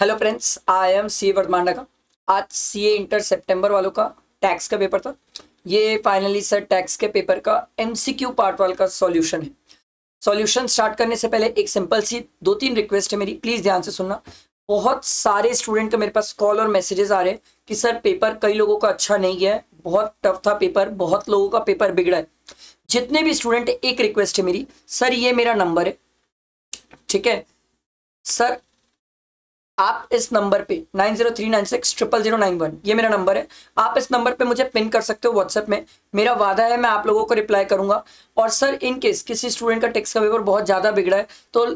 Hello friends I am C वर्धमांडा आज C A inter सितंबर वालों का टैक्स का पेपर था। ये फाइनली सर टैक्स के पेपर का एमसीक्यू पार्ट वाल का सॉल्यूशन है। सॉल्यूशन स्टार्ट करने से पहले एक सिंपल सी, दो तीन रिक्वेस्ट है मेरी। प्लीज़ ध्यान से सुनना। बहुत सारे स्टूडेंट का मेरे पास कॉल और मैसेजेस आ रहे हैं कि सर पेपर कई लोगों का अच्छा नहीं गया है। बहुत टफ था पेपर बहुत लोगों का पेपर बिगड़ा है। जितने भी स्टूडेंट एक रिक्वेस्ट है मेरी। सर ये मेरा नंबर है। ठीक है? सर आप इस नंबर पे nine zero three nine six triple zero nine one, ये मेरा नंबर है। आप इस नंबर पे मुझे पिन कर सकते हो व्हाट्सएप में। मेरा वादा है, मैं आप लोगों को रिप्लाई करूँगा। और सर इन केस किसी स्टूडेंट का टेक्स्ट का पेपर बहुत ज़्यादा बिगड़ा है तो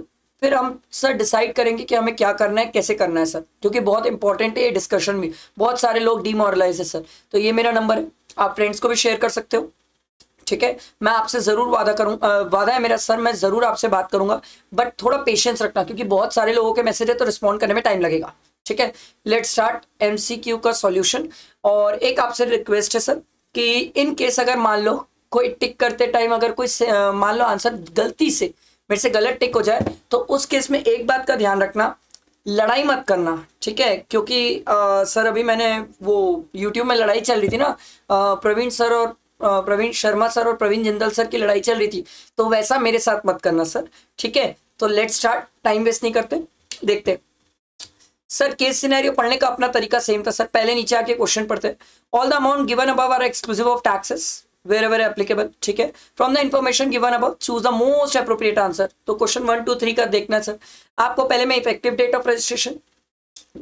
फिर हम सर डिसाइड करेंगे कि हमें क्या करना है, कैसे करना है, सर। क्योंकि बहुत इंपॉर्टेंट है ये डिस्कशन में। बहुत सारे लोग डीमोरलाइज है, सर। तो ये मेरा नंबर है। आप फ्रेंड्स को भी शेयर कर सकते हो। ठीक है? मैं आपसे ज़रूर वादा करूँ वादा है मेरा सर मैं ज़रूर आपसे बात करूँगा बट थोड़ा पेशेंस रखना क्योंकि बहुत सारे लोगों के मैसेज है तो रिस्पॉन्ड करने में टाइम लगेगा ठीक है? लेट स्टार्ट एमसीक्यू का सॉल्यूशन और एक आपसे रिक्वेस्ट है सर कि इन केस अगर मान लो कोई टिक करते टाइम अगर कोई मान लो आंसर गलती से मेरे से गलत टिक हो जाए तो उस केस में एक बात का ध्यान रखना लड़ाई मत करना ठीक है? क्योंकि आ, सर अभी मैंने वो यूट्यूब में लड़ाई चल रही थी ना प्रवीण सर और प्रवीण शर्मा सर और प्रवीण जिंदल सर की लड़ाई चल रही थी तो वैसा मेरे साथ मत करना सर, ठीक है? तो लेट स्टार्ट टाइम वेस्ट नहीं करते, देखते सर केस सिनेरियो पढ़ने का अपना तरीका सेम था सर, पहले नीचे आके क्वेश्चन पढ़ते all the amount given above are exclusive of taxes wherever applicable ठीक है? From the information given above choose the most appropriate answer तो क्वेश्चन वन टू थ्री का देखना सर। आपको पहले में इफ़ेक्टिव डेट ऑफ़ रजिस्ट्रेशन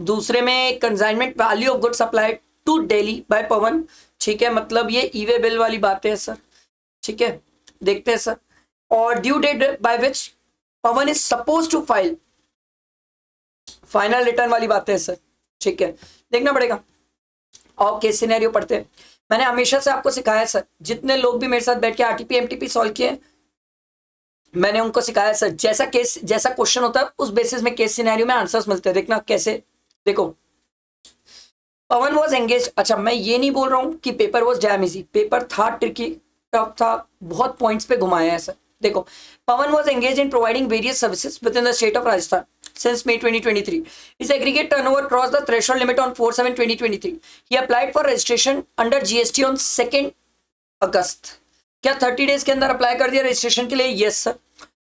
दूसरे में consignment value of good supplied to Delhi by Pawan ठीक है मतलब ये ईवे बिल वाली बातें हैं सर ठीक है, देखते हैं सर और due date by which Pawan is suppose to file final return वाली बातें हैं सर ठीक है, देखना पड़ेगा. केस सिनेरियो पढ़ते हैं. मैंने हमेशा से आपको सिखाया सर जितने लोग भी मेरे साथ बैठ के आरटीपी एमटीपी सॉल्व किए मैंने उनको सिखाया सर जैसा केस जैसा क्वेश्चन होता है, उस बेसिस में केस सिनेरियो में आंसर्स मिलते हैं. देखना कैसे, देखो. पवन वॉज़ एंगेज अच्छा मैं ये नहीं बोल रहा हूँ कि paper was damn easy paper था ट्रिकी टफ था, बहुत पॉइंट्स पे घुमाया है सर देखो, Pawan was engage in providing various services within the state of Rajasthan since May 2023. His aggregate turnover crossed the threshold limit on 4-7-2023. He applied for registration under GST on 2nd August क्या 30 days के अंदर apply कर दिया registration के लिए? Yes sir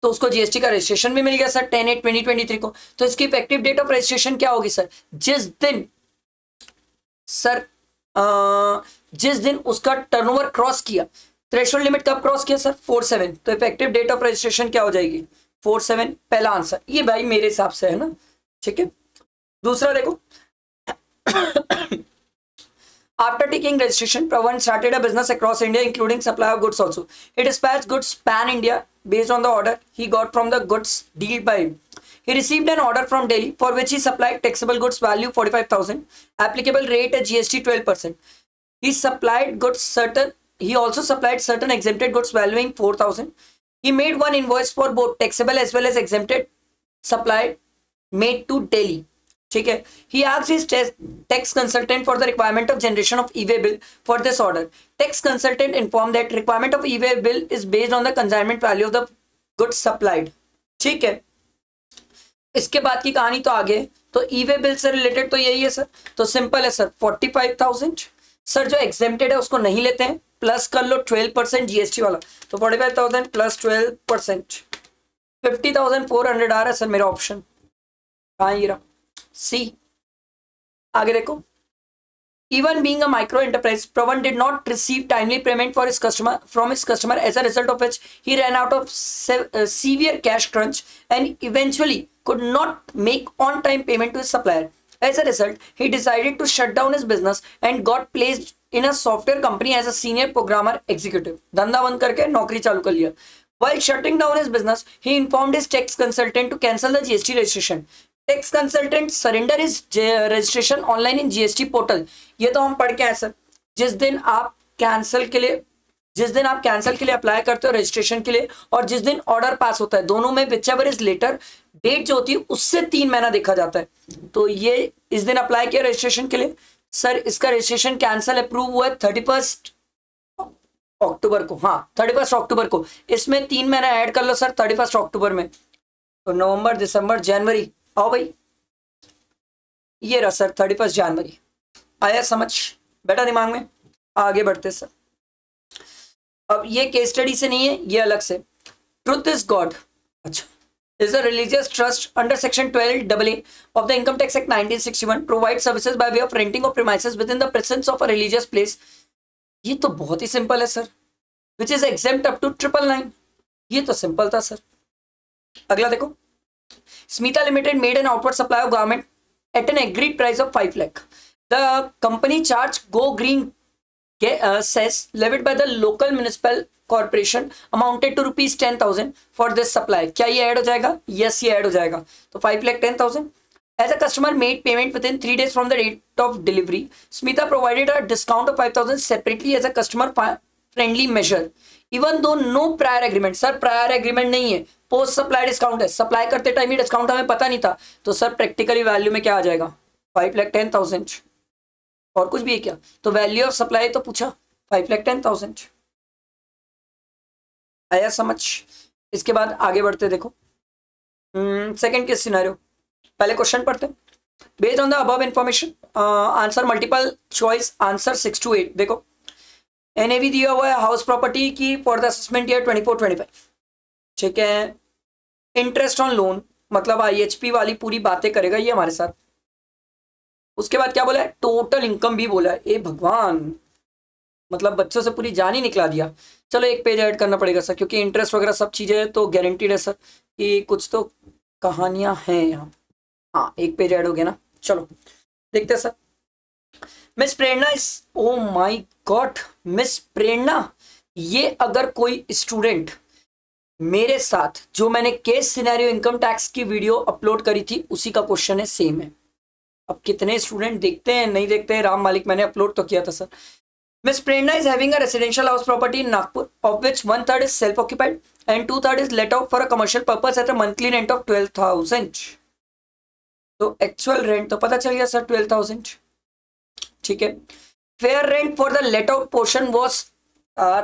तो उसको GST का रजिस्ट्रेशन भी मिल गया sir ten eight twenty twenty three को। तो इसकी इफ़ेक्टिव डेट ऑफ़ रजिस्ट्रेशन क्या होगी सर जिस दिन सर आ, जिस दिन उसका टर्नओवर क्रॉस किया थ्रेशोल्ड लिमिट कब क्रॉस किया सर फोर सेवन तो इफ़ेक्टिव डेट ऑफ़ रजिस्ट्रेशन क्या हो जाएगी फोर सेवन पहला आंसर ये भाई मेरे हिसाब से है ना ठीक है दूसरा देखो After taking registration, Pravan started a business across India, including supply of goods also. He dispatched goods pan India based on the order he got from the goods deal by him. He received an order from Delhi for which he supplied taxable goods value 45,000. Applicable rate at GST 12%. He supplied goods certain. He also supplied certain exempted goods valuing 4,000. He made one invoice for both taxable as well as exempted supplied made to Delhi. ठीक है he asked his tax consultant for the requirement of generation of e-way bill for this order tax consultant informed that requirement of e-way bill is based on the consignment value of the goods supplied ठीक है इसके बाद की कहानी तो आगे तो ई way bill से रिलेटेड तो यही है सर तो सिंपल है sir forty five thousand sir जो एग्जेप्टेड है, उसको नहीं लेते हैं। प्लस कर लो ट्वेल्व परसेंट जीएसटी वाला। तो forty five thousand plus twelve percent fifty thousand four hundred आ रहा है सर मेरा ऑप्शन कहाँ ये सी आगे देखो। Even being a micro enterprise, Pravan did not receive timely payment for his customer from his customer, as a result of which he ran out of se uh, severe cash crunch and eventually could not make on-time payment to his supplier. As a result, he decided to shut down his business and got placed in a software company as a senior programmer executive. धंधा बंद करके नौकरी चालू कर लिया. While shutting down his business, he informed his tax consultant to cancel the GST registration. Tax consultant, surrender his registration online in GST portal. ये तो हम पढ़ के आए सर। जिस दिन आप कैंसिल के लिए, जिस दिन आप कैंसिल के लिए अप्लाई करते हो रजिस्ट्रेशन के लिए, और जिस दिन ऑर्डर पास होता है, दोनों में whichever is later date जो होती है, उससे तीन महीना देखा जाता है। तो ये इस दिन अप्लाई किया रजिस्ट्रेशन के लिए। सर, इसका रजिस्ट्रेशन कैंसिल अप्रूव हुआ है थर्टी फ़र्स्ट अक्टूबर को। हाँ थर्टी फ़र्स्ट अक्टूबर को। इसमें तीन महीना ऐड कर लो सर थर्टी फ़र्स्ट अक्टूबर में। तो नवंबर दिसंबर जनवरी आओ भाई। ये रहा सर, थर्टी फ़र्स्ट जनवरी। आया समझ, बेटा दिमाग में? आगे बढ़ते सर। अब ये केस स्टडी से नहीं है, ये अलग से। ट्रुथ इज़ गॉड अच्छा। Is a religious trust under section twelve double A of the income tax act nineteen sixty one provide services by way of renting of premise within the presence of a religious place ये तो बहुत ही simple है sir which is exempt up to triple nine ये तो simple था sir अगला देखो। Smita limited made an outward supply of garment at an agreed price of five lakh the company charge go green cess levied by the local municipal corporation amounted to rupees ten thousand for this supply क्या ये add हो जाएगा? Yes ये add हो जाएगा. तो five lakh ten thousand As a customer made payment within three days from the date of delivery, Smita provided a discount of 5000 separately as a customer friendly measure. Even though no prior agreement, sir prior agreement नहीं है। Post supply discount है। Supply करते time ही discount हमें पता नहीं था। तो सर प्रैक्टिकली वैल्यू में क्या आ जाएगा? फाइव लैख टेन थाउज़ेंड और कुछ भी है क्या? तो वैल्यू ऑफ़ सप्लाई तो पूछा। फाइव लैख टेन थाउज़ेंड आया समझ? इसके बाद आगे बढ़ते देखो। सेकेंड केस सिनेरियो पहले क्वेश्चन पढ़ते based on the above information answer multiple choice answer six two eight देखो। एनएवी दिया हुआ है हाउस प्रॉपर्टी की for the assessment year twenty four twenty five ठीक है? इंटरेस्ट ऑन लोन मतलब आईएचपी वाली पूरी बातें करेगा ये हमारे साथ। उसके बाद क्या बोला है? टोटल इनकम भी बोला है। ए भगवान! मतलब बच्चों से पूरी जान ही निकला दिया। चलो एक पेज ऐड करना पड़ेगा सर, क्योंकि इंटरेस्ट वगैरह सब चीज़ें तो गारंटीड है सर कि कुछ तो कहानियाँ हैं यहाँ। हाँ एक पेज ऐड हो गया ना। चलो, देखते हैं sir. Miss Prerna is oh my god miss Prerna. ये अगर कोई स्टूडेंट मेरे साथ, जो मैंने केस सिनेरियो इनकम टैक्स की वीडियो अपलोड करी थी, उसी का क्वेश्चन है सेम है। अब कितने स्टूडेंट देखते हैं, नहीं देखते हैं, राम मालिक, मैंने अपलोड तो किया था sir miss Prerna is having a residential house property in Nagpur of which one third is self occupied and two third is let out for a commercial purpose at a monthly rent of twelve thousand तो actual rent तो पता चल गया sir twelve thousand ठीक है? Fair rent for the let out portion was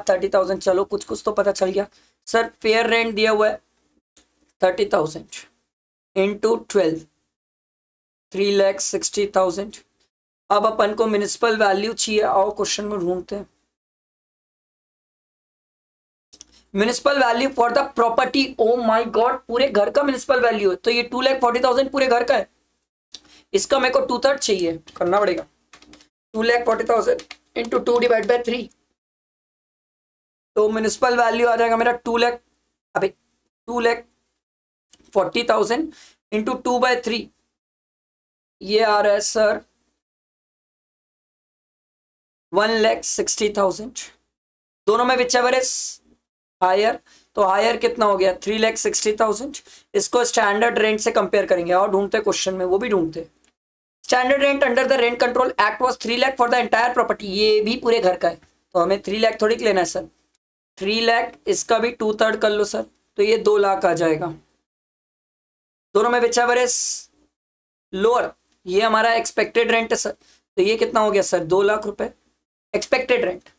thirty thousand चलो कुछ कुछ तो पता चल गया। सर, फेयर रेंट दिया हुआ है thirty thousand into twelve three lakh sixty thousand अब अपन को म्यूनिसिपल वैल्यू चाहिए, आओ क्वेश्चन में ढूंढते हैं। Municipal value for the property oh my god पूरे घर का म्यूनिसिपल वैल्यू है। तो ये टू लैख फोर्टी थाउज़ेंड पूरे घर का है। इसका मेरे को टू थर्ड चाहिए, करना पड़ेगा। Two lakh forty thousand into two divide by three तो म्यूनिसिपल वैल्यू आ जाएगा मेरा टू लैख अभी two lakh forty thousand into two by three ये आ रहा है sir one lakh sixty thousand दोनों में विच एवर इज़ हायर तो हायर कितना हो गया? थ्री लैख सिक्सटी थाउज़ेंड इसको स्टैंडर्ड रेंट से कंपेयर करेंगे। और ढूंढते क्वेश्चन में, वो भी ढूंढते। Standard rent under the rent control act was three lakh for the entire property ये भी पूरे घर का है। तो हमें थ्री लैख थोड़ी लेना है सर थ्री लैख इसका भी टू थर्ड कर लो सर तो ये दो लाख आ जाएगा। दोनों में एवर इज़ लोअर ये हमारा एक्सपेक्टेड रेंट है सर तो ये कितना हो गया सर दो लाख रुपए। एक्सपेक्टेड रेंट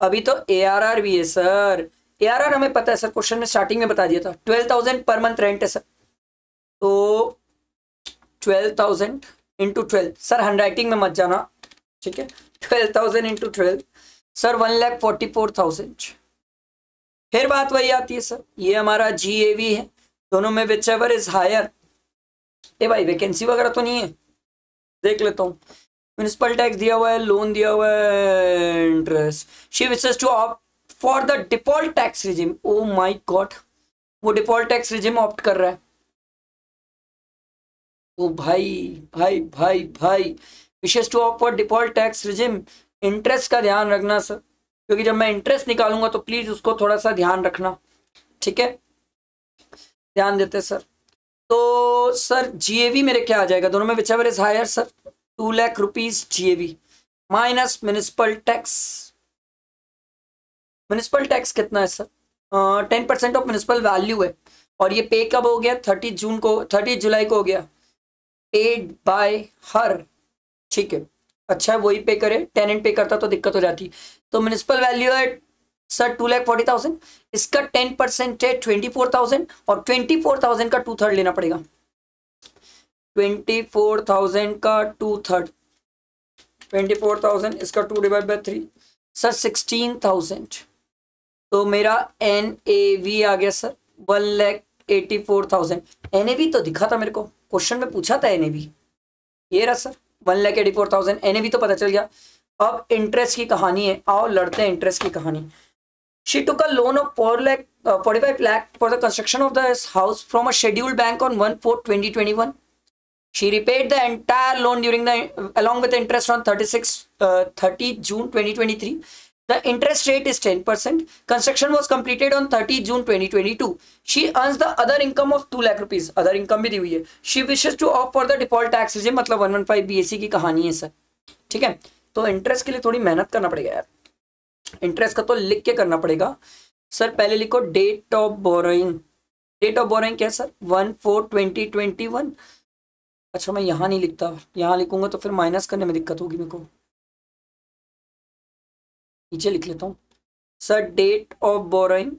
अभी तो ए भी है सर ए हमें पता है सर क्वेश्चन में स्टार्टिंग में बता दिया था। Twelve thousand per month rent है सर तो twelve thousand into twelve sir handwriting में मत जाना, ठीक है? Twelve thousand into twelve sir one lakh forty four thousand फिर बात वही आती है सर ये हमारा जी ए वी है। दोनों में विच एवर इज़ हायर ए भाई वैकेंसी वगैरह तो नहीं है? देख लेता हूँ। म्यूनिसिपल टैक्स दिया हुआ है लोन दिया हुआ है interest she wishes to opt for the default tax regime oh my god वो डिफ़ॉल्ट टैक्स रिजिम ऑप्ट कर रहा है। ओ भाई भाई भाई भाई। Wishes to opt for default tax regime interest का ध्यान रखना सर क्योंकि जब मैं इंटरेस्ट निकालूँगा तो प्लीज़ उसको थोड़ा सा ध्यान रखना। ठीक है? ध्यान देते सर तो सर जीएवी मेरे क्या आ जाएगा? दोनों में whichever is higher sir two lakh rupees GAV minus municipal tax municipal tax कितना है sir ten percent of municipal value है। और ये पे कब हो गया? थर्टी जून को थर्टी जुलाई को हो गया। पेड बाय हर ठीक है। अच्छा वही पे करे। टेनेंट पे करता तो दिक्कत हो जाती। तो म्यूनिसिपल वैल्यू है sir two lakh forty thousand इसका टेन परसेंट है ट्वेंटी फोर थाउज़ेंड और ट्वेंटी फोर थाउज़ेंड का टू थर्ड लेना पड़ेगा। ट्वेंटी फोर थाउज़ेंड का two third twenty four thousand इसका two divide by three sir sixteen thousand तो मेरा एन ए वी आ गया sir one lakh eighty four thousand N A V तो दिखा था मेरे को। क्वेश्चन में पूछा था एन ये रहा sir one lakh eighty four thousand. N तो पता चल गया। अब इंटरेस्ट की कहानी है। आओ लड़ते हैं इंटरेस्ट की कहानी। She took a loan of four lakh forty five lakh for the construction of the house from a scheduled bank on one four twenty twenty one She repaid the entire loan during the along with the interest on 36 uh, 30 June 2023. The interest rate is 10%. Construction was completed on 30 June 2022. She earns the other income of 2 lakh rupees. Other income भी दी हुई है. She wishes to opt for the default tax regime मतलब 115 BAC की कहानी है sir. ठीक है तो इंटरेस्ट के लिए थोड़ी मेहनत करना पड़ेगा, यार इंटरेस्ट का तो लिख के करना पड़ेगा सर पहले लिखो date of borrowing date of borrowing क्या sir one four twenty twenty one अच्छा मैं यहाँ नहीं लिखता यहाँ लिखूँगा तो फिर माइनस करने में दिक्कत होगी मेरे को नीचे लिख लेता हूँ। Sir date of borrowing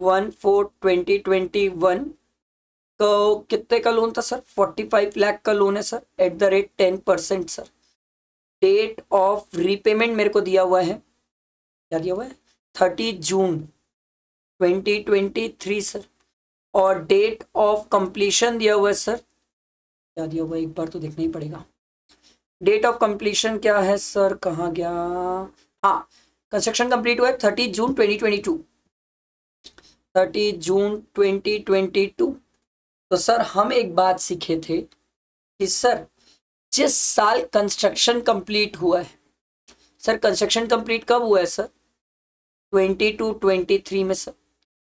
one four twenty twenty one तो कितने का लोन था सर फोर्टी फाइव लाख का लोन है sir at the rate ten percent sir date of repayment मेरे को दिया हुआ है। क्या दिया हुआ है? Thirty June twenty twenty three sir और डेट ऑफ़ कंप्लीशन दिया हुआ है सर क्या दिया हुआ है? एक बार तो देखना ही पड़ेगा। डेट ऑफ़ कंप्लीशन क्या है सर कहाँ गया? हाँ कंस्ट्रक्शन कंप्लीट हुआ है thirty June twenty twenty two thirty June twenty twenty two तो सर, हम एक बात सीखे थे कि सर, जिस साल कंस्ट्रक्शन कंप्लीट हुआ है, सर कंस्ट्रक्शन कंप्लीट कब हुआ है, sir? Twenty two twenty three में, सर।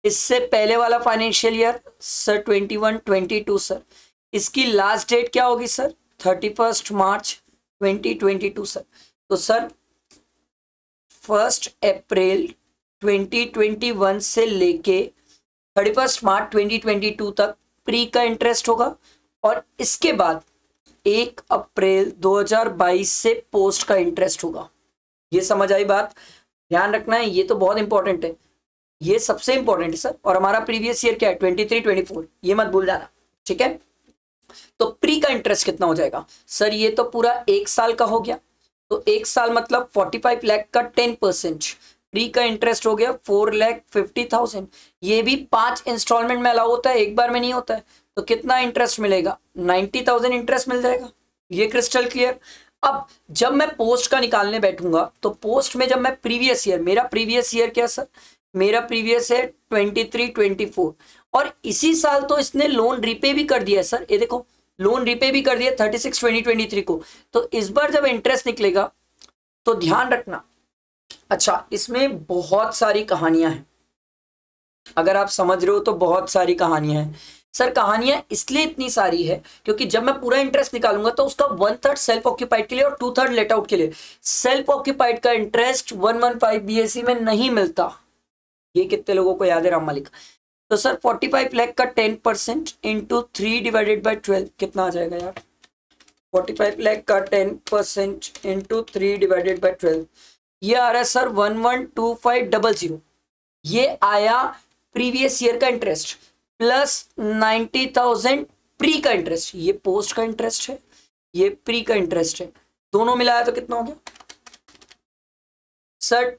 इससे पहले वाला financial year sir twenty one twenty two sir. इसकी लास्ट डेट क्या होगी, sir? Thirty first March twenty twenty two sir. तो sir first April twenty twenty one से लेके thirty first March twenty twenty two तक प्री का interest होगा और इसके बाद एक अप्रैल 2022 से पोस्ट का इंटरेस्ट होगा। ये समझ आई बात? ध्यान रखना है ये तो बहुत इंपॉर्टेंट है। ये सबसे इंपॉर्टेंट है, सर। और हमारा प्रीवियस ईयर क्या है? ट्वेंटी थ्री ट्वेंटी फोर ये मत भूल जाना, ठीक है? तो प्री का इंटरेस्ट कितना हो जाएगा? सर, ये तो पूरा एक साल का हो गया। तो एक साल मतलब फोर्टी फाइव लैख का टेन परसेंट प्री का इंटरेस्ट हो गया फोर लैख फिफ्टी थाउज़ेंड ये भी पाँच इंस्टॉलमेंट में अलाउ होता है, एक बार में नहीं होता है। तो कितना इंटरेस्ट मिलेगा? नाइन्टी थाउज़ेंड इंटरेस्ट मिल जाएगा। ये क्रिस्टल क्लियर अब जब मैं पोस्ट का निकालने बैठूँगा तो पोस्ट में जब मैं प्रीवियस ईयर मेरा प्रीवियस ईयर क्या सर मेरा प्रीवियस है ट्वेंटी थ्री ट्वेंटी फोर और इसी साल तो इसने लोन रिपे भी कर दिया है सर ये देखो लोन रिपे भी कर दिया thirty six twenty twenty three को। तो इस बार जब इंटरेस्ट निकलेगा तो ध्यान रखना। अच्छा इसमें बहुत सारी कहानियाँ हैं। अगर आप समझ रहे हो तो बहुत सारी कहानियाँ हैं। सर, कहानियाँ इसलिए इतनी सारी है क्योंकि जब मैं पूरा इंटरेस्ट निकालूँगा तो उसका वन थर्ड सेल्फ ऑक्यूपाइड के लिए और टू थर्ड लेट आउट के लिए। सेल्फ ऑक्यूपाइड का interest one one five B में नहीं मिलता। ये कितने लोगों को याद है, राम मालिक? तो सर फोर्टी फाइव लैख का ten percent into three divided by twelve कितना आ जाएगा यार? फोर्टी फाइव लैख का ten percent into three divided by twelve ये आ रहा है sir one one two five double zero ये आया प्रीवियस ईयर का interest plus ninety thousand pre का इंटरेस्ट ये पोस्ट का इंटरेस्ट है, ये प्री का इंटरेस्ट है। दोनों मिलाया तो कितना हो गया? Sir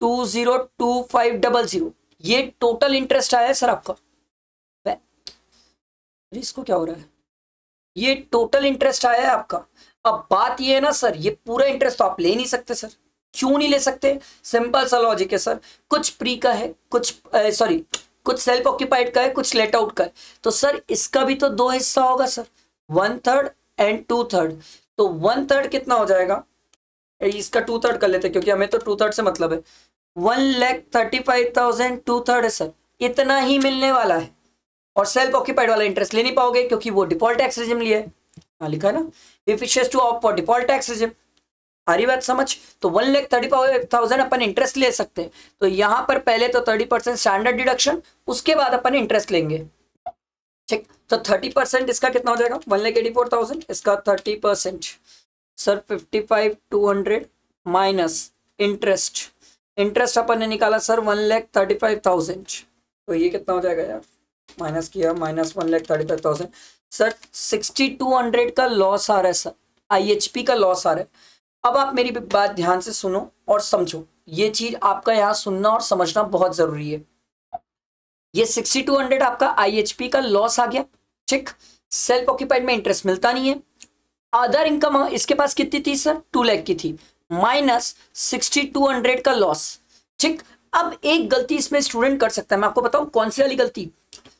two zero two five double zero ये टोटल इंटरेस्ट आया है सर आपका। इसको क्या हो रहा है? ये टोटल इंटरेस्ट आया है आपका। अब बात ये है ना सर, ये पूरा इंटरेस्ट तो आप ले नहीं सकते सर। क्यों नहीं ले सकते? सिंपल सा लॉजिक है सर। कुछ प्री का है, कुछ सॉरी कुछ सेल्फ ऑक्यूपाइड का है, कुछ लेट आउट का है। तो सर, इसका भी तो दो हिस्सा होगा sir. One third and two third तो वन थर्ड कितना हो जाएगा? इसका टू थर्ड कर लेते क्योंकि हमें तो टू थर्ड से मतलब है। One lakh thirty five thousand two third sir इतना ही मिलने वाला है। और सेल्फ ऑक्यूपाइड वाला इंटरेस्ट ले नहीं पाओगे क्योंकि वो डिफ़ॉल्ट टैक्स रिजिम लिया है। हाँ लिखा ना? If it to opt for default tax regime सारी बात समझ? तो one lakh thirty five thousand अपन इंटरेस्ट ले सकते हैं। तो यहाँ पर पहले तो थर्टी परसेंट स्टैंडर्ड डिडक्शन उसके बाद अपन इंटरेस्ट लेंगे। ठीक? तो थर्टी परसेंट इसका कितना हो जाएगा? One lakh eighty four thousand इसका thirty percent sir fifty five two hundred minus interest interest अपन ने निकाला sir one lakh thirty five thousand तो ये कितना हो जाएगा यार? माइनस किया minus one lakh thirty five thousand sir sixty two hundred का लॉस आ रहा है सर आईएचपी का लॉस आ रहा है। अब आप मेरी बात ध्यान से सुनो और समझो। ये चीज़ आपका यहाँ सुनना और समझना बहुत ज़रूरी है। ये सिक्सटी टू हंड्रेड आपका आईएचपी का लॉस आ गया। ठीक? सेल्फ ऑक्यूपाइड में इंटरेस्ट मिलता नहीं है। अदर इनकम इसके पास कितनी थी सर टू लैख की थी। माइनस सिक्सटी टू हंड्रेड का लॉस ठीक, अब एक गलती इसमें स्टूडेंट कर सकता है। मैं आपको बताऊँ कौन सी वाली गलती।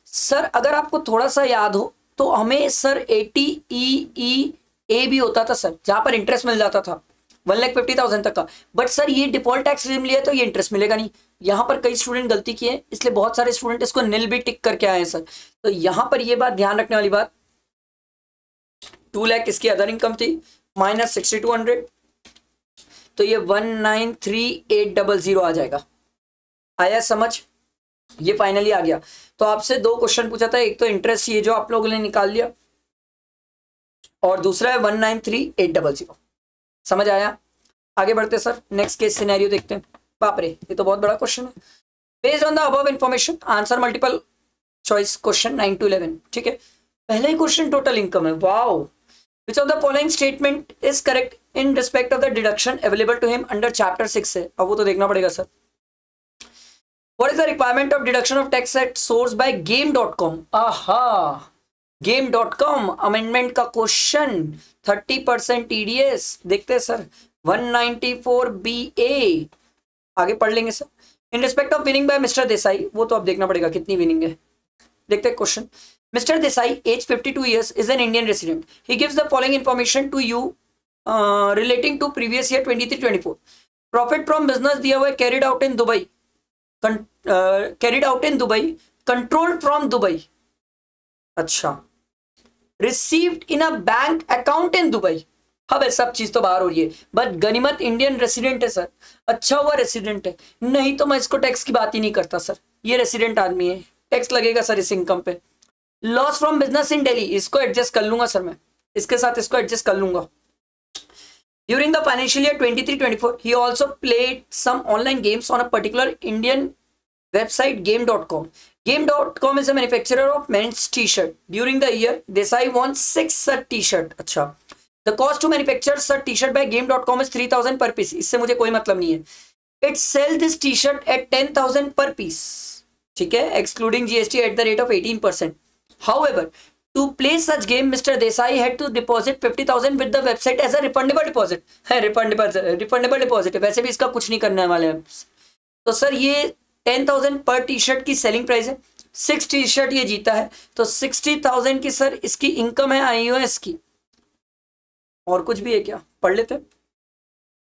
सर अगर आपको थोड़ा सा याद हो तो हमें सर एटी ई ई ए भी होता था सर जहाँ पर इंटरेस्ट मिल जाता था। वन लाख फिफ्टी थाउज़ेंड तक का। बट सर ये डिफ़ॉल्ट टैक्स रिजीम लिया तो ये इंटरेस्ट मिलेगा नहीं। यहाँ पर कई स्टूडेंट गलती किए इसलिए बहुत सारे स्टूडेंट इसको निल भी टिक करके आए हैं सर तो यहाँ पर ये बात ध्यान रखने वाली बात। टू लैख इसकी अदर इनकम थी माइनस सिक्सटी टू हंड्रेड तो ये one nine three eight double zero आ जाएगा। आया समझ? ये फाइनली आ गया। तो आपसे दो क्वेश्चन पूछा था। एक तो इंटरेस्ट ये जो आप लोगों ने निकाल लिया और दूसरा है one nine three eight double zero समझ आया? आगे बढ़ते सर। नेक्स्ट केस सिनेरियो देखते हैं। बापरे ये तो बहुत बड़ा क्वेश्चन है। Based on the above information answer multiple choice question nine to eleven ठीक है? पहले ही क्वेश्चन टोटल इनकम है। Wow which of the following statement is correct in respect of the deduction available to him under chapter six है? अब वो तो देखना पड़ेगा sir What is the requirement of deduction of tax at source by game.com? aha! game.com amendment का question 30 percent TDS देखते हैं sir 194 B A आगे पढ़ लेंगे sir in respect of winning by mister Desai वो तो अब देखना पड़ेगा कितनी विनिंग है। देखते हैं question mister Desai age 52 years is an Indian resident. He gives the following information to you uh, relating to previous year 23-24. Profit from business है carried out in Dubai. Carried out in Dubai control from Dubai अच्छा received in a bank account in Dubai अब सब चीज़ तो बाहर हो रही है but गनीमत इंडियन रेसिडेंट है सर अच्छा हुआ रेसिडेंट है नहीं तो मैं इसको टैक्स की बात ही नहीं करता सर ये रेसिडेंट आदमी है टैक्स लगेगा सर इस इनकम पे loss from business in Delhi इसको एडजस्ट कर लूँगा सर मैं। इसके साथ इसको एडजस्ट कर लूँगा। During the financial year twenty three twenty four he also played some online games on a particular Indian website game dot com game dot com is a manufacture of men's T shirt during the year Desai won six sir T shirt अच्छा। The cost to manufacture sir T shirt by game dot com is three thousand per piece इससे मुझे कोई मतलब नहीं है। It sell this T shirt at ten thousand per piece ठीक है? Excluding GST at the rate of eighteen percent However, to play such game mr desai had to deposit 50000 with the website as a refundable deposit. है refundable refundable deposit. है वैसे भी इसका कुछ नहीं करने वाले हैं। तो सर ये 10000 पर टी शर्ट की सेलिंग प्राइस है। सिक्स टी शर्ट ये जीता है। तो सिक्सटी थाउज़ेंड की सर इसकी इनकम है आई की। और कुछ भी है क्या? पढ़ लेते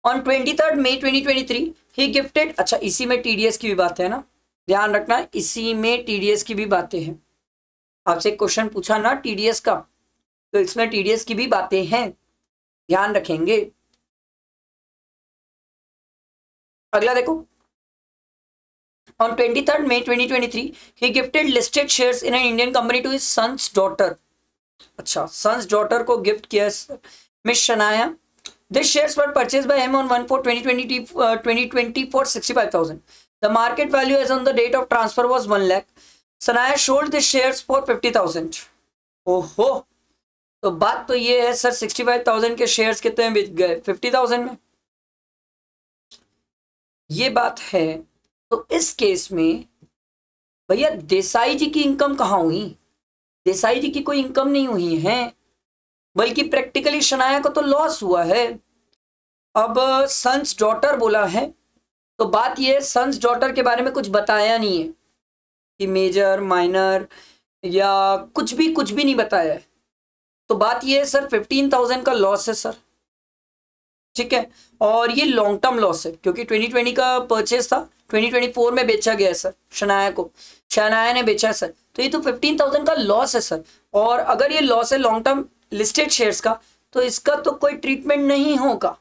on twenty third May twenty twenty three he gifted अच्छा इसी में टीडीएस की भी बातें है ना। ध्यान रखना इसी में टीडीएस की भी बातें हैं। आपसे क्वेश्चन पूछा ना टीडीएस का तो इसमें टीडीएस की भी बातें हैं, ध्यान रखेंगे। अगला देखो। On twenty third May twenty twenty three he gifted listed shares in an Indian company to sons daughter अच्छा सन्स डॉटर को गिफ्ट किया Miss Shanaya. This shares were purchase by him on one four twenty twenty twenty twenty for sixty five thousand the market value as on the date Sanaya should this shares for fifty thousand ओहो। तो बात तो ये है sir sixty five thousand के shares कितने में बिक गए? फिफ्टी थाउज़ेंड में। ये बात है तो इस केस में भैया देसाई जी की इनकम कहाँ हुई? देसाई जी की कोई इनकम नहीं हुई है बल्कि प्रैक्टिकली शनाया को तो लॉस हुआ है। अब सन्स डॉटर बोला है तो बात यह सन्स डॉटर के बारे में कुछ बताया नहीं है। कि मेजर, माइनर या कुछ भी कुछ भी नहीं बताया है। तो बात ये है, सर फिफ्टीन थाउज़ेंड का लॉस है, सर। ठीक है? और ये लॉन्ग टर्म लॉस है, क्योंकि 2020 का परचेज था 2024 में बेचा गया है, सर, शनाया को। शनाया ने बेचा है, सर। तो ये तो फिफ्टीन थाउज़ेंड का लॉस है, सर। और अगर ये लॉस है लॉन्ग टर्म लिस्टेड शेयर्स का तो इसका तो कोई ट्रीटमेंट नहीं होगा।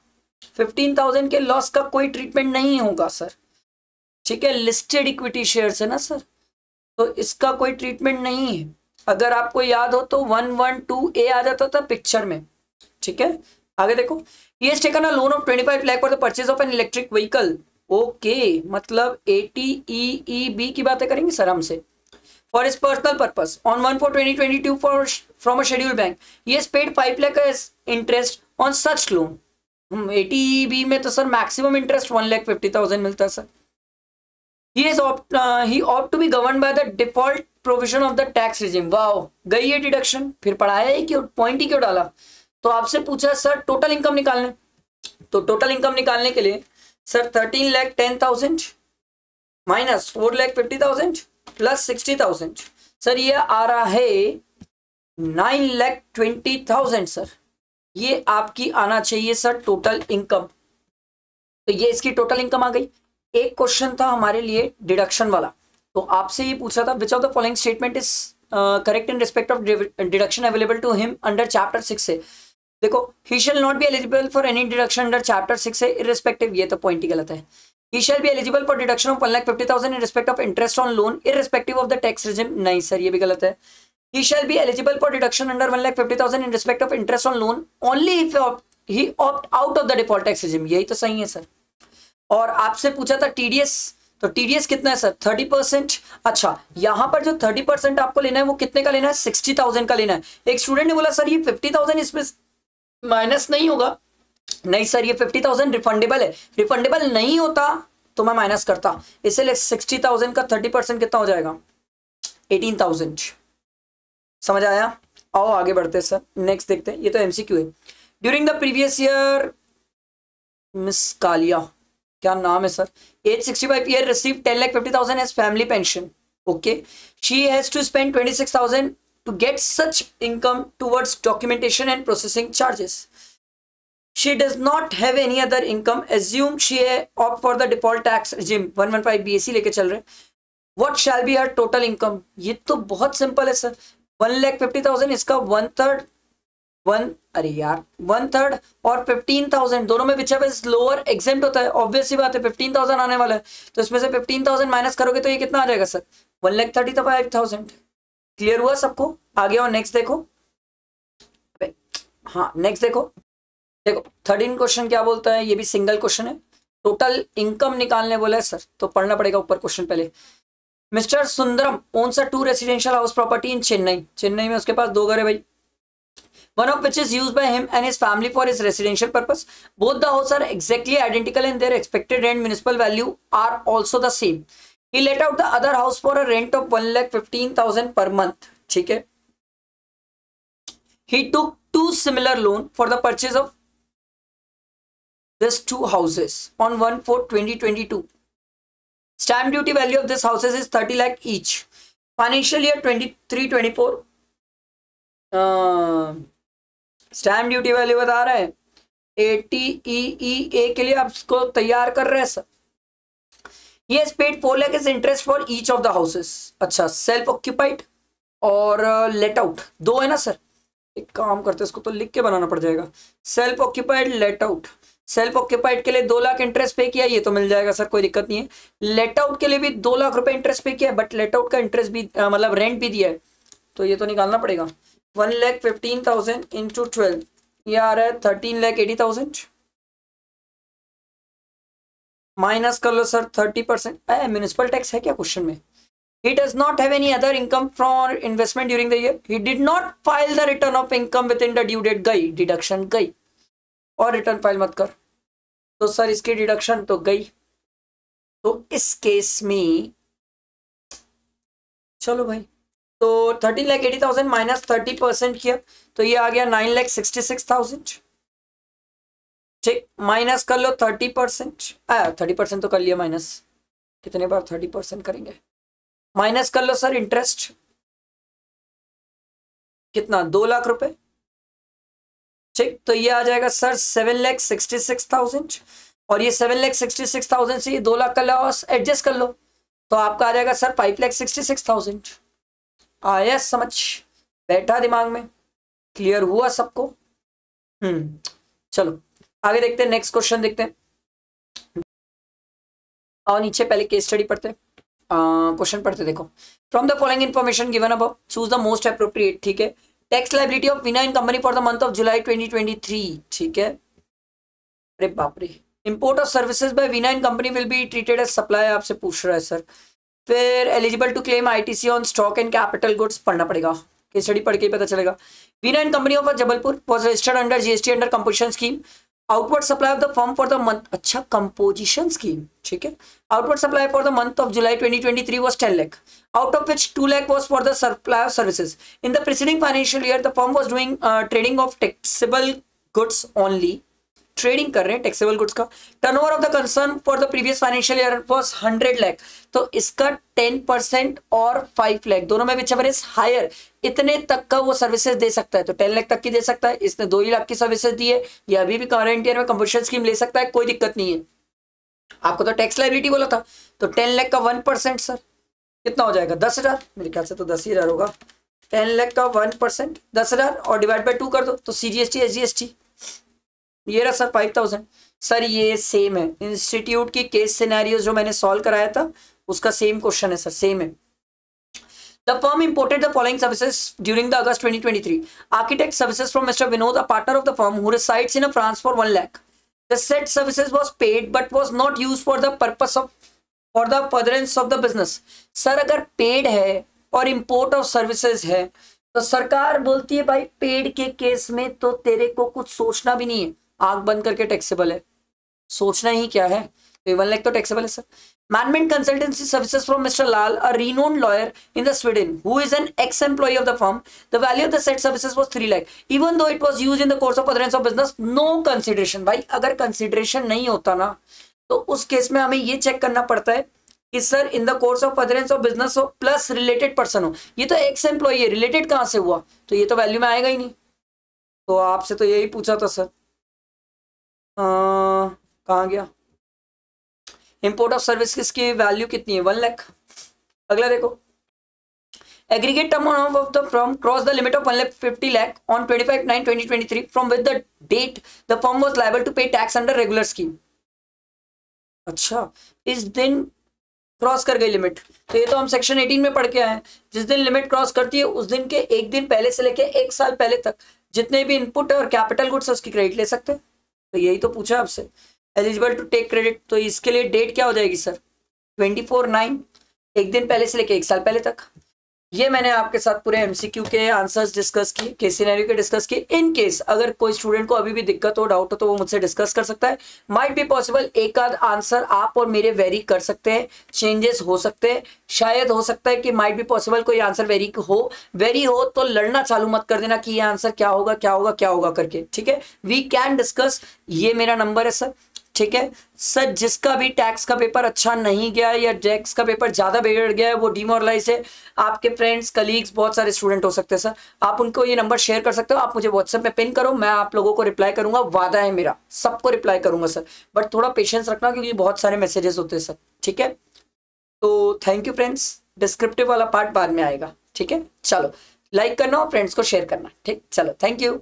फिफ्टीन थाउज़ेंड के लॉस का कोई ट्रीटमेंट नहीं होगा, सर। ठीक है? लिस्टेड इक्विटी शेयर्स है ना, सर? तो इसका कोई ट्रीटमेंट नहीं है। अगर आपको याद हो तो वन वन टू ए आ जाता था पिक्चर में। ठीक है? आगे देखो। ये taken a loan of twenty five lakh for the purchase of an electric vehicle okay मतलब A T E E B की बातें करेंगे सर हमसे। For his personal purpose on one four twenty twenty two for scheduled bank. He has paid 5 lakh as interest on such loan. Eighty B में तो sir maximum interest one lakh fifty thousand मिलता है sir default provision of the tax regime wow गई है deduction फिर पढ़ाया ही क्यों point ही क्यों डाला? तो आपसे पूछा, सर टोटल इनकम निकालने तो टोटल इनकम निकालने के लिए, sir thirteen lakh ten thousand minus four lakh fifty thousand plus sixty thousand sir, ये आ रहा है nine lakh twenty thousand sir. ये आपकी आना चाहिए, सर टोटल इनकम तो ये इसकी टोटल इनकम आ गई। एक क्वेश्चन था हमारे लिए डिडक्शन वाला। तो आपसे ये पूछा था which of the following statement is correct in respect of deduction available to him under chapter six से? देखो he shall not be eligible for any deduction under chapter six से इरिस्पेक्टिव ये तो पॉइंट ही गलत है। He shall be eligible for deduction of one lakh fifty thousand in respect of interest on loan irrespective of the tax regime नहीं sir ये भी गलत है। He shall be eligible for deduction under 1 lakh 50,000 in respect of interest on loan only if he opt out of the default tax regime यही तो सही है sir. और आपसे पूछा था टीडीएस तो टीडीएस कितना है सर? Thirty percent. अच्छा यहाँ पर जो थर्टी परसेंट आपको लेना है, वो कितने का लेना है? सिक्सटी थाउज़ेंड का लेना है। एक स्टूडेंट ने बोला, सर, ये फिफ्टी थाउज़ेंड इसमें माइनस नहीं होगा? नहीं सर, ये फिफ्टी थाउज़ेंड रिफंडेबल है। रिफंडेबल नहीं होता तो मैं माइनस करता। इसलिए सिक्सटी थाउज़ेंड का थर्टी परसेंट कितना हो जाएगा? Eighteen thousand. समझ आया? आओ, आगे बढ़ते सर। नेक्स्ट देखते हैं। ये तो एमसीक्यू है। During the previous year Miss Kalia क्या नाम है sir? Age sixty five year receive ten lakh fifty thousand as family pension okay she has to spend twenty six thousand to get such income towards documentation and processing charges she does not have any other income. Assume she opt for the default tax regime 115 BAC लेके चल रहे what shall be her total income? ये तो बहुत simple है sir one lakh fifty thousand इसका one third one अरे यार वन थर्ड और फिफ्टीन थाउज़ेंड दोनों में विच लोअर एग्जेंट होता है। ऑब्वियस ही बात है फिफ्टीन थाउज़ेंड आने वाला है। तो इसमें से फिफ्टीन थाउज़ेंड माइनस करोगे तो ये कितना आ जाएगा sir? One lakh thirty five thousand clear हुआ सबको? आगे और नेक्स्ट देखो। हाँ नेक्स्ट देखो। देखो थर्टीन क्वेश्चन क्या बोलता है? ये भी सिंगल क्वेश्चन है। टोटल इनकम निकालने बोला है सर तो पढ़ना पड़ेगा ऊपर क्वेश्चन पहले। Mister Sundaram owns a two residential house property in Chennai Chennai में उसके पास दो घर है भाई। one of which is used by him and his family for his residential purpose. Both the houses are exactly identical and their expected rent municipal value are also the same. He let out the other house for a rent of 1,15,000 per month. Okay. He took two similar loan for the purchase of these two houses on 1 4 2022. Stamp duty value of these houses is 30 lakh each. Financial year 23 24. Uh, stamp duty value बता रहे हैं। Eighty ई ई ए के लिए आप इसको तैयार कर रहे हैं सर ये paid four lakh is interest for each of the houses अच्छा सेल्फ ऑक्यूपाइड और लेट uh, आउट दो है ना सर एक काम करते हैं इसको तो लिख के बनाना पड़ जाएगा। Self occupied let out self occupied के लिए दो लाख इंटरेस्ट पे किया ये तो मिल जाएगा सर कोई दिक्कत नहीं है। लेट आउट के लिए भी दो लाख रुपए इंटरेस्ट पे किया बट लेट आउट का इंटरेस्ट भी मतलब रेंट भी दिया है। तो ये तो निकालना पड़ेगा। One lakh fifteen thousand into twelve ये आ रहा है thirteen lakh eighty thousand minus कर लो sir thirty percent municipal tax है क्या क्वेश्चन में? He does not have any other income from investment during the year. He did not file the return of income within the due date गई, deduction गई. और return file मत कर. तो sir इसकी डिडक्शन तो गई. तो इस केस में, चलो भाई तो thirteen lakh eighty thousand minus thirty percent किया तो ये आ गया nine lakh sixty six thousand. ठीक, माइनस कर लो थर्टी परसेंट थर्टी परसेंट तो कर लिया माइनस। कितने बार थर्टी परसेंट करेंगे? माइनस कर लो सर इंटरेस्ट। कितना? दो लाख रुपए। ठीक तो ये आ जाएगा sir seven lakh sixty six thousand. और ये seven lakh sixty six thousand से ये दो लाख का लॉस एडजस्ट कर लो। तो आपका आ जाएगा sir five lakh sixty six thousand. आया समझ, बैठा दिमाग में क्लियर हुआ सबको। हम्म चलो, आगे देखते हैं नेक्स्ट क्वेश्चन देखते हैं। और नीचे, पहले केस स्टडी पढ़ते क्वेश्चन पढ़ते देखो। From the following information given अब चूज़ द मोस्ट अप्रोप्रिएट ठीक है? Tax liability of Veena in company for the month of July 2023 ठीक है? अरे बाप रे। Import of services by Veena in company will be treated as supply आपसे पूछ रहा है सर फिर eligible to claim ITC on stock and capital goods पढ़ना पड़ेगा। केस स्टडी पढ़ के ही पता चलेगा। Veena and company of Jabalpur was registered under GST under composition scheme outward supply of the form for the month अच्छा composition scheme ठीक है? Outward supply for the month of July 2023 was 10 lakh out of which 2 lakh was for the supply of services. In the preceding financial year the firm was doing uh, trading of taxable goods only. Trading कर रहे हैं taxable goods का। Turnover of the concern for the previous financial year was 100 lakh तो इसका 10 percent और 5 लाख दोनों में whichever is higher इतने तक का वो सर्विसेज़ दे सकता है। तो 10 लाख तक की दे सकता है, इसने दो ही लाख की सर्विसेज़ दी है, ये अभी भी करंट ईयर में कंपोजिशन स्कीम ले सकता है, कोई दिक्कत नहीं है। आपको तो टैक्स लाइबिलिटी बोला था तो टेन लाख का वन परसेंट सर कितना हो जाएगा? दस हज़ार? मेरे ख्याल से तो दस हज़ार होगा। टेन लाख का वन परसेंट दस हज़ार और डिवाइड बाई टू कर दो तो सी जी ये रहा सर फाइव थाउज़ेंड सर ये सेम है इंस्टीट्यूट की केस सिनेरियो जो मैंने सॉल्व कराया था उसका सेम क्वेश्चन है सर सेम है The firm imported the following services during the August 2023. Architect services from Mr. Vinod, a partner of the firm who resides in France for 1 lakh. The said services was paid but was not used for the purpose of for the furtherance of the business. Sir अगर paid है और import of services है तो सरकार बोलती है भाई paid के केस में तो तेरे को कुछ सोचना भी नहीं है आग बंद करके टैक्सेबल है। सोचना ही क्या है? वन लैख तो टैक्सेबल है sir management consultancy services from mister Lal a renowned lawyer in the Sweden who is an ex employ of the firm the value of the set services was 3 lakh even though it was used in the course of furtherance of business no consideration भाई, अगर consideration नहीं होता ना तो उस case में हमें ये चेक करना पड़ता है कि sir in the course of furtherance of business हो प्लस रिलेटेड पर्सन हो। ये तो एक्स एम्प्लॉय है रिलेटेड कहाँ से हुआ? तो ये तो वैल्यू में आएगा ही नहीं। तो आपसे तो यही पूछा था सर कहाँ गया? इंपोर्ट ऑफ़ सर्विस की वैल्यू कितनी है? वन लैख अगला देखो। Aggregate amount of the firm crossed the limit of 1 lakh 50 lakh on 25 9 2023 from with the date the firm was liable to pay tax under regular scheme अच्छा इस दिन cross कर गई लिमिट तो ये तो हम सेक्शन 18 में पढ़ के आए हैं। जिस दिन लिमिट क्रॉस करती है, उस दिन के एक दिन पहले से लेके एक साल पहले तक जितने भी इनपुट और कैपिटल गुड्स उसकी क्रेडिट ले सकते हैं। तो यही तो पूछा आपसे। एलिजिबल टू टेक क्रेडिट तो इसके लिए डेट क्या हो जाएगी सर ट्वेंटी फोर नाइन एक दिन पहले से लेके एक साल पहले तक? ये मैंने आपके साथ पूरे एमसीक्यू के आंसर्स डिस्कस किए केस सिनेरियो के डिस्कस किए। इन केस अगर कोई स्टूडेंट को अभी भी दिक्कत हो डाउट हो तो वो मुझसे डिस्कस कर सकता है। माइट बी पॉसिबल एक आध आंसर आप और मेरे वेरी कर सकते हैं चेंजेस हो सकते हैं। शायद हो सकता है कि माइट बी पॉसिबल कोई आंसर वेरी हो। वेरी हो तो लड़ना चालू मत कर देना कि ये आंसर क्या होगा क्या होगा क्या होगा करके, ठीक है? वी कैन डिस्कस ये मेरा नंबर है सर ठीक है? सर, जिसका भी टैक्स का पेपर अच्छा नहीं गया या टैक्स का पेपर ज़्यादा बिगड़ गया है, वो डिमोरलाइज है। आपके फ्रेंड्स कलीग्स बहुत सारे स्टूडेंट हो सकते हैं सर आप उनको ये नंबर शेयर कर सकते हो। आप मुझे व्हाट्सएप में पिन करो, मैं आप लोगों को रिप्लाई करूँगा। वादा है मेरा। सबको रिप्लाई करूँगा सर बट थोड़ा पेशेंस रखना क्योंकि बहुत सारे मैसेजेस होते हैं सर ठीक है? तो थैंक यू फ्रेंड्स डिस्क्रिप्टिव वाला पार्ट बाद में आएगा। ठीक है? चलो। लाइक करना और फ्रेंड्स को शेयर करना। ठीक? चलो। Thank you